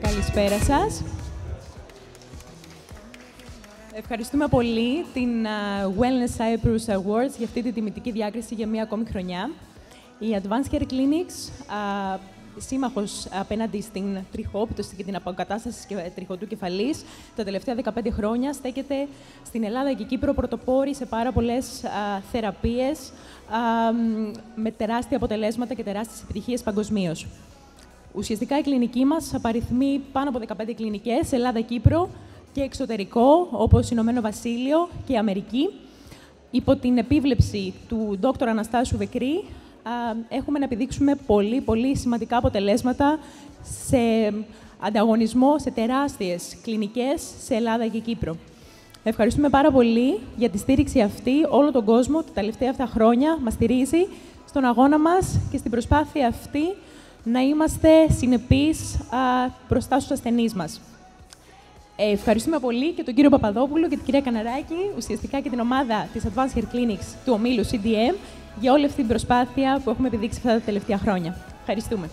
Καλησπέρα σας. Ευχαριστούμε πολύ την Wellness Cyprus Awards για αυτή τη τιμητική διάκριση για μία ακόμη χρονιά. Η Advanced Care Clinics, σύμμαχος απέναντι στην τριχόπτωση και την αποκατάσταση τριχωτού κεφαλής, τα τελευταία 15 χρόνια στέκεται στην Ελλάδα και Κύπρο πρωτοπόρη σε πάρα πολλές θεραπείες με τεράστια αποτελέσματα και τεράστιες επιτυχίες παγκοσμίως. Ουσιαστικά η κλινική μας απαριθμεί πάνω από 15 κλινικές, Ελλάδα-Κύπρο, και εξωτερικό, όπως Ηνωμένο Βασίλειο και Αμερική. Υπό την επίβλεψη του Δ. Αναστάσου Βεκρή, έχουμε να επιδείξουμε πολύ, πολύ σημαντικά αποτελέσματα σε ανταγωνισμό σε τεράστιες κλινικές σε Ελλάδα και Κύπρο. Ευχαριστούμε πάρα πολύ για τη στήριξη αυτή. Όλο τον κόσμο τα τελευταία αυτά χρόνια μας στηρίζει στον αγώνα μας και στην προσπάθεια αυτή να είμαστε συνεπείς μπροστά στους ασθενείς μας. Ε, ευχαριστούμε πολύ και τον κύριο Παπαδόπουλο και την κυρία Καναράκη, ουσιαστικά και την ομάδα της Advanced Hair Clinics του ομίλου CDM, για όλη αυτή την προσπάθεια που έχουμε επιδείξει αυτά τα τελευταία χρόνια. Ευχαριστούμε.